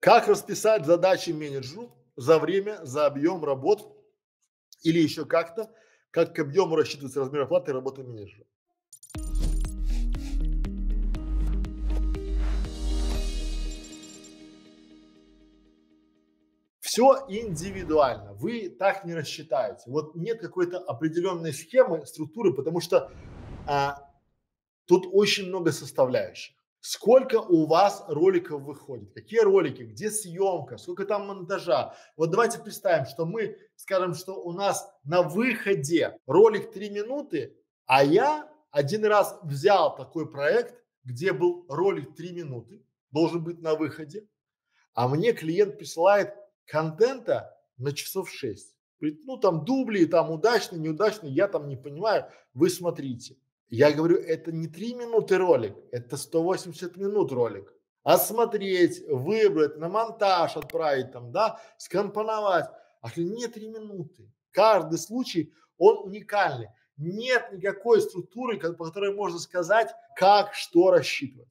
Как расписать задачи менеджеру за время, за объем работ или еще как-то, как к объему рассчитывается размер оплаты работы менеджера. Все индивидуально. Вы так не рассчитаете. Вот нет какой-то определенной схемы, структуры, потому что а, тут очень много составляющих. Сколько у вас роликов выходит? Какие ролики? Где съемка? Сколько там монтажа? Вот давайте представим, что мы скажем, что у нас на выходе ролик 3 минуты, а я один раз взял такой проект, где был ролик 3 минуты, должен быть на выходе, а мне клиент присылает контента на часов 6. Ну, там дубли, там удачный, неудачный, я там не понимаю, вы смотрите. Я говорю, это не 3 минуты ролик, это 180 минут ролик. Осмотреть, выбрать, на монтаж отправить там, да, скомпоновать. А не 3 минуты. Каждый случай, он уникальный. Нет никакой структуры, по которой можно сказать, как что рассчитывать.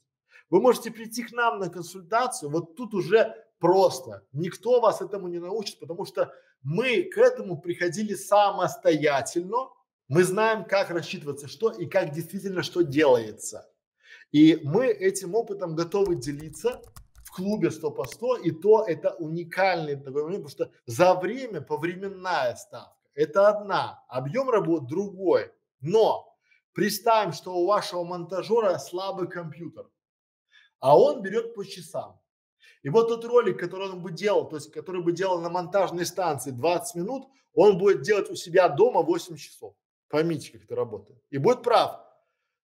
Вы можете прийти к нам на консультацию, вот тут уже просто. Никто вас этому не научит, потому что мы к этому приходили самостоятельно. Мы знаем, как рассчитываться что и как действительно что делается. И мы этим опытом готовы делиться в клубе 100 по 100, и то это уникальный такой момент, потому что за время повременная ставка – это одна, объем работ другой. Но представим, что у вашего монтажера слабый компьютер, а он берет по часам. И вот тот ролик, который он бы делал, то есть который бы делал на монтажной станции 20 минут, он будет делать у себя дома 8 часов. Поймите, как это работает. И будет прав.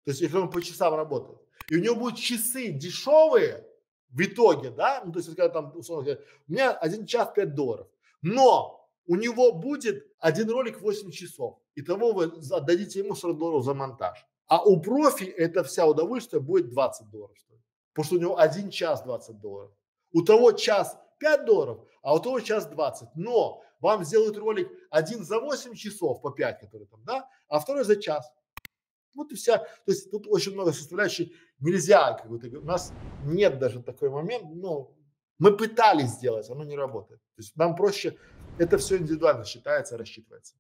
То есть, если он по часам работает. И у него будут часы дешевые в итоге, да, ну, то есть, когда там, условно говоря, у меня один час 5 долларов. Но у него будет один ролик 8 часов. Итого вы отдадите ему 40 долларов за монтаж. А у профи это вся удовольствие будет 20 долларов стоить. Потому что у него один час 20 долларов. У того час 5 долларов, а у того час 20. Но вам сделают ролик один за 8 часов по 5, который там, да, а второй за час. Вот и вся, то есть тут очень много составляющих, нельзя, как бы, у нас нет даже такой момент, но мы пытались сделать, оно не работает. То есть нам проще, это все индивидуально считается, рассчитывается.